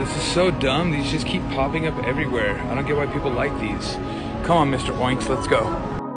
This is so dumb. These just keep popping up everywhere. I don't get why people like these. Come on, Mr. Oinks, let's go.